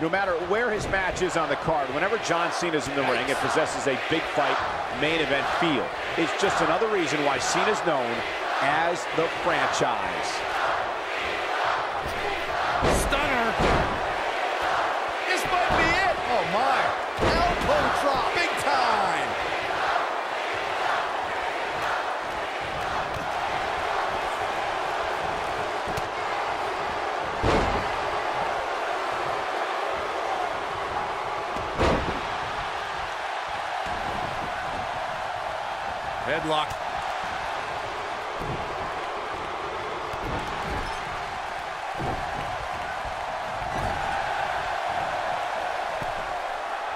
no matter where his match is on the card, whenever John Cena's in the ring, it possesses a big fight main event feel. It's just another reason why Cena's known as the franchise. Headlock.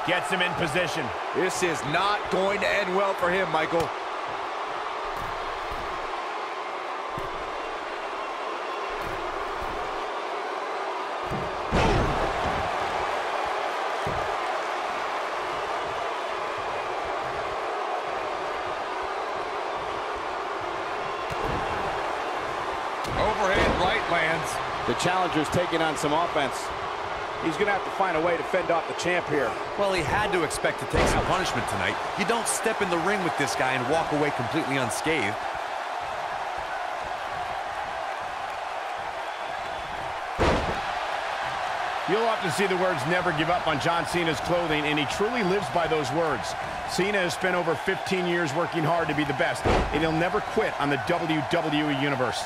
Gets him in position. This is not going to end well for him, Michael. The challenger's taking on some offense. He's going to have to find a way to fend off the champ here. Well, he had to expect to take some punishment tonight. You don't step in the ring with this guy and walk away completely unscathed. You'll often see the words never give up on John Cena's clothing, and he truly lives by those words. Cena has spent over 15 years working hard to be the best, and he'll never quit on the WWE Universe.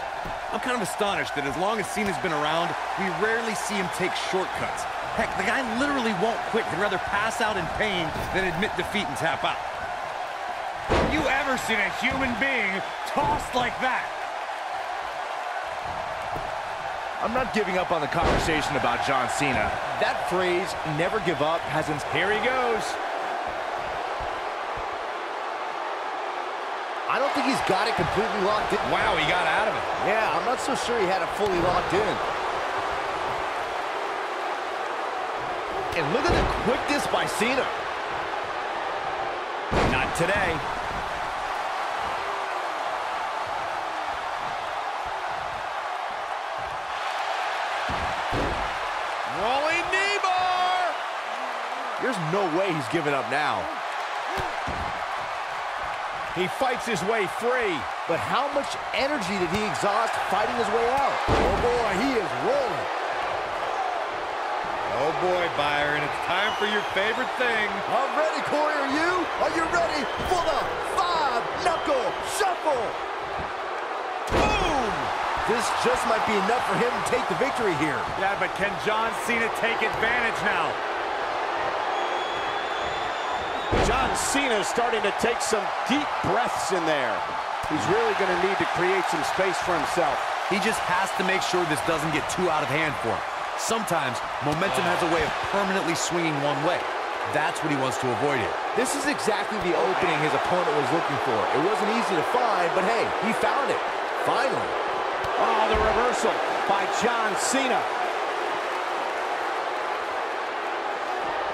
I'm kind of astonished that as long as Cena's been around, we rarely see him take shortcuts. Heck, the guy literally won't quit. He'd rather pass out in pain than admit defeat and tap out. Have You ever seen a human being tossed like that? I'm not giving up on the conversation about John Cena. That phrase, never give up, hasn't... Here he goes. I don't think he's got it completely locked in. Wow, he got out of it. Yeah, I'm not so sure he had it fully locked in. And look at the quickness by Cena. Not today. Rolling knee bar! There's no way he's giving up now. He fights his way free. But how much energy did he exhaust fighting his way out? Oh boy, he is rolling. Oh boy, Byron, it's time for your favorite thing. I'm ready, Corey. Are you? Are you ready for the five knuckle shuffle? Boom! This just might be enough for him to take the victory here. Yeah, but can John Cena take advantage now? John Cena starting to take some deep breaths in there. He's really going to need to create some space for himself. He just has to make sure this doesn't get too out of hand for him. Sometimes, momentum has a way of permanently swinging one way. That's what he wants to avoid here. This is exactly the opening his opponent was looking for. It wasn't easy to find, but hey, he found it. Finally. Oh, the reversal by John Cena.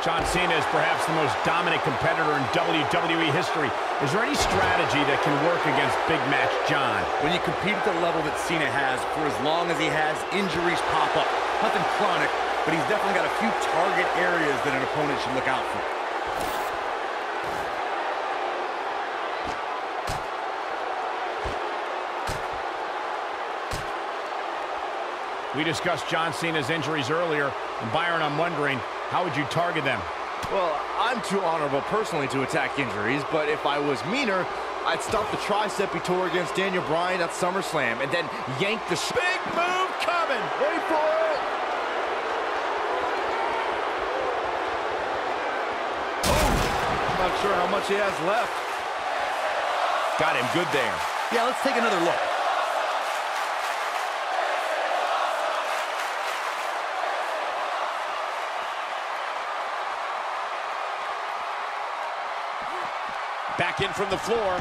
John Cena is perhaps the most dominant competitor in WWE history. Is there any strategy that can work against Big Match John? When you compete at the level that Cena has, for as long as he has, injuries pop up. Nothing chronic, but he's definitely got a few target areas that an opponent should look out for. We discussed John Cena's injuries earlier, and Byron, I'm wondering, how would you target them? Well, I'm too honorable personally to attack injuries, but if I was meaner, I'd stop the tricep he tore against Daniel Bryan at SummerSlam and then yank the... Big move coming! Wait for it! Oh! I'm not sure how much he has left. Got him good there. Yeah, let's take another look. Back in from the floor.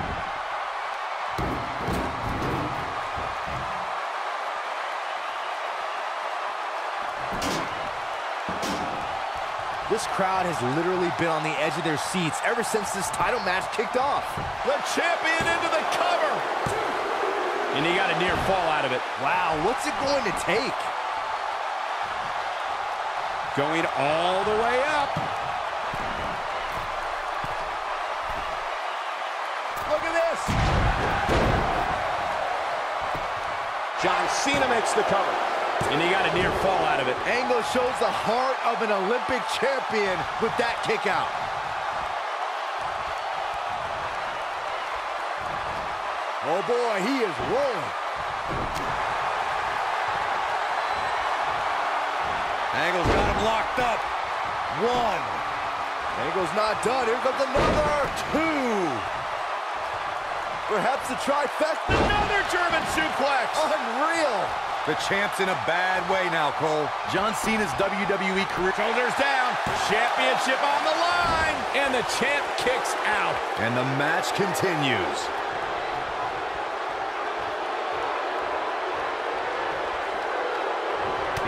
This crowd has literally been on the edge of their seats ever since this title match kicked off. The champion into the cover! And he got a near fall out of it. Wow, what's it going to take? Going all the way up. Cena makes the cover. And he got a near fall out of it. Angle shows the heart of an Olympic champion with that kick out. Oh boy, he is rolling. Angle's got him locked up. One. Angle's not done. Here comes another. Two. Perhaps a trifecta. Another German suplex. Unreal. The champ's in a bad way now, Cole. John Cena's WWE career. Shoulders down. Championship on the line. And the champ kicks out. And the match continues.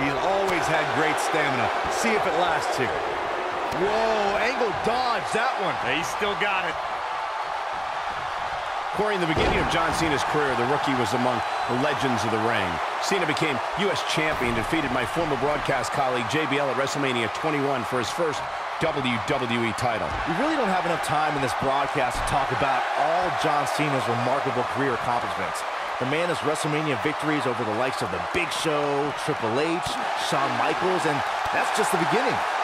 He's always had great stamina. See if it lasts here. Whoa, Angle dodged that one. He's still got it. Corey, in the beginning of John Cena's career, the rookie was among the legends of the ring. Cena became U.S. champion, defeated my former broadcast colleague JBL at WrestleMania 21 for his first WWE title. We really don't have enough time in this broadcast to talk about all John Cena's remarkable career accomplishments. The man has WrestleMania victories over the likes of The Big Show, Triple H, Shawn Michaels, and that's just the beginning.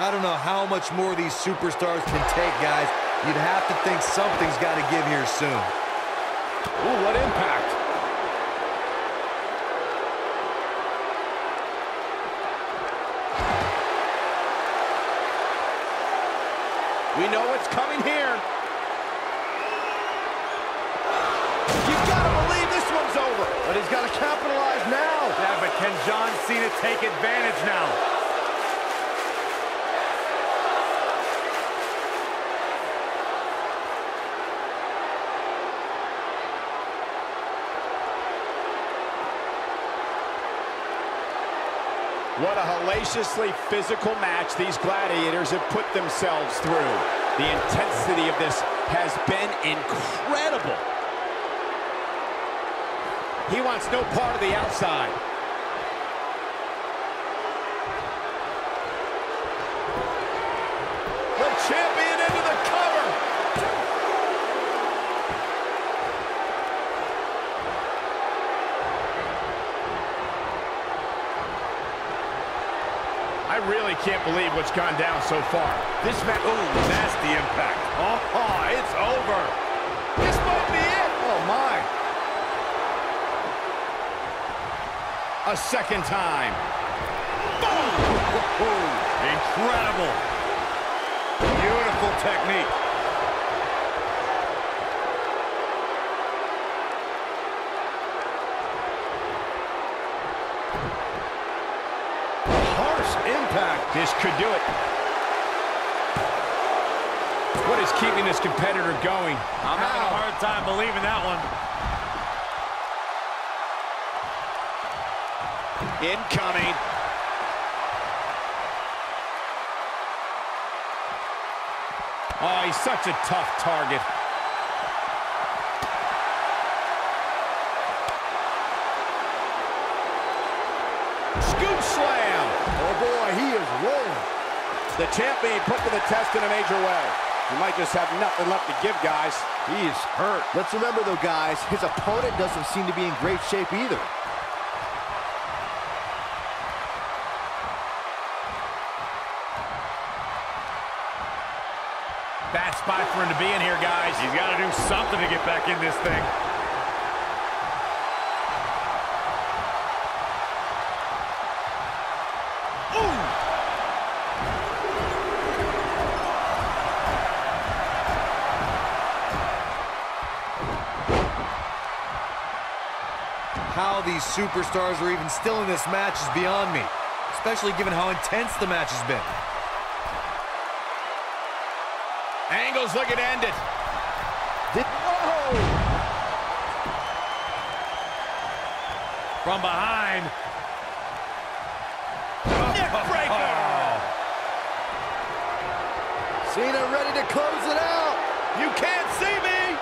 I don't know how much more these superstars can take, guys. You'd have to think something's got to give here soon. Ooh, what impact. We know what's coming here. You've gotta believe this one's over, but he's gotta capitalize now. Yeah, but can John Cena take advantage now? What a hellaciously physical match these gladiators have put themselves through. The intensity of this has been incredible. He wants no part of the outside. The champion into the cover. I really can't believe what's gone down so far. This match, ooh, nasty impact. Oh, it's over. This might be it. Oh my. A second time. Boom! Incredible. Beautiful technique. Harsh impact. This could do it. What is keeping this competitor going? I'm having a hard time believing that one. Incoming. Oh, he's such a tough target. Scoop slam. Oh boy, he is rolling. The champ being put to the test in a major way. He might just have nothing left to give, guys. He is hurt. Let's remember though, guys, his opponent doesn't seem to be in great shape either. Bad spot for him to be in here, guys. He's got to do something to get back in this thing. Superstars are even still in this match is beyond me, especially given how intense the match has been. Angle's looking to end it. Did Whoa! From behind. Neck breaker. Cena ready to close it out. You can't see me!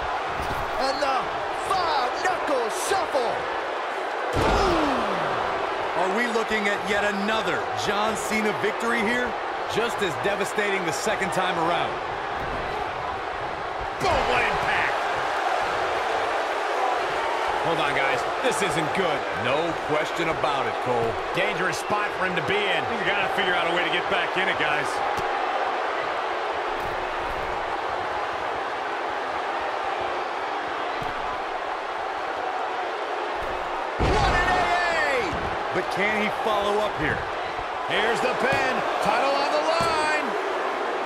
And the five-knuckle shuffle! Are we looking at yet another John Cena victory here? Just as devastating the second time around. Boom, what impact! Hold on, guys. This isn't good. No question about it, Cole. Dangerous spot for him to be in. You gotta figure out a way to get back in it, guys. But can he follow up here? Here's the pin. Title on the line.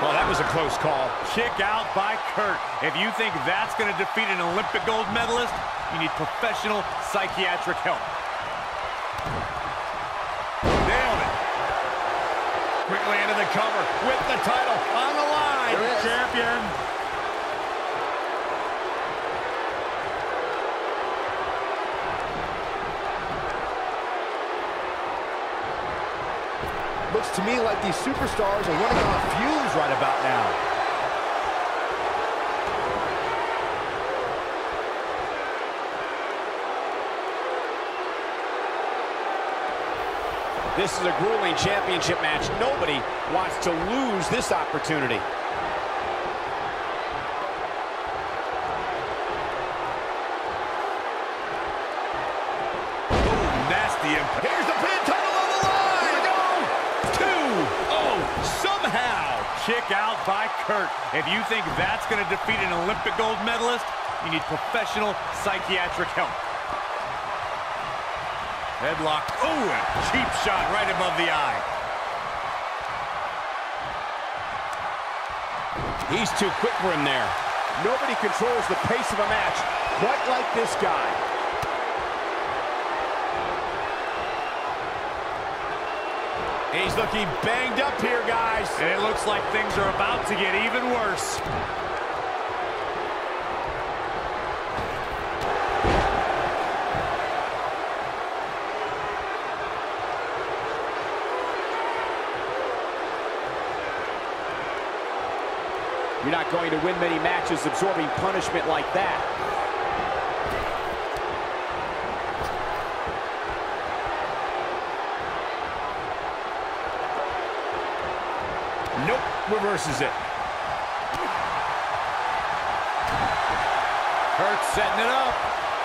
Well, that was a close call. Kick out by Kurt. If you think that's gonna defeat an Olympic gold medalist, you need professional psychiatric help. Nailed it. Quickly into the cover with the title on the line. There it is. Champion. Looks to me like these superstars are running on fumes right about now. This is a grueling championship match. Nobody wants to lose this opportunity. By Kurt. If you think that's gonna defeat an Olympic gold medalist, you need professional psychiatric help. Headlock. Oh, a cheap shot right above the eye. He's too quick for him there. Nobody controls the pace of a match quite like this guy. He's looking banged up here, guys. And it looks like things are about to get even worse. You're not going to win many matches absorbing punishment like that. Reverses it. Kurt setting it up.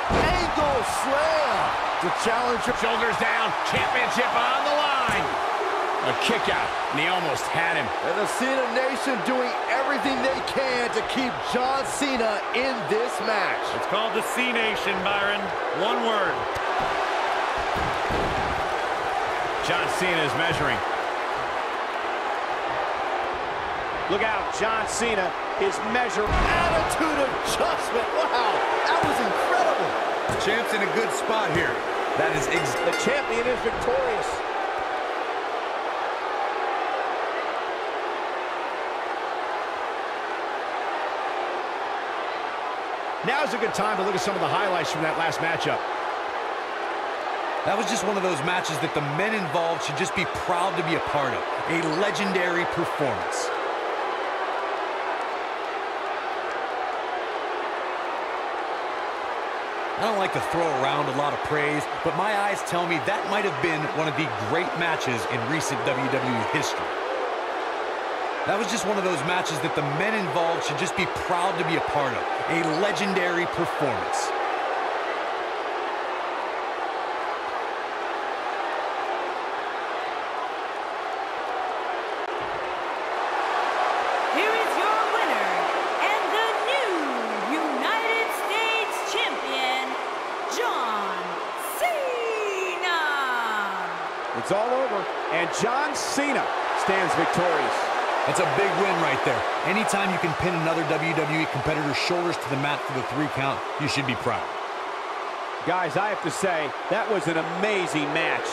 Angle slam! The challenger. Shoulders down, championship on the line. A kick out, and he almost had him. And the Cena Nation doing everything they can to keep John Cena in this match. It's called the Cenation, Byron. One word. John Cena is measuring. Look out, John Cena his measure. Attitude adjustment. Wow, that was incredible. The champ's in a good spot here. That is ex The champion is victorious. Now's a good time to look at some of the highlights from that last matchup. That was just one of those matches that the men involved should just be proud to be a part of. A legendary performance. I don't like to throw around a lot of praise, but my eyes tell me that might have been one of the great matches in recent WWE history. That was just one of those matches that the men involved should just be proud to be a part of. A legendary performance. Stands victorious. That's a big win right there. Anytime you can pin another WWE competitor's shoulders to the mat for the three count, you should be proud. Guys, I have to say, that was an amazing match.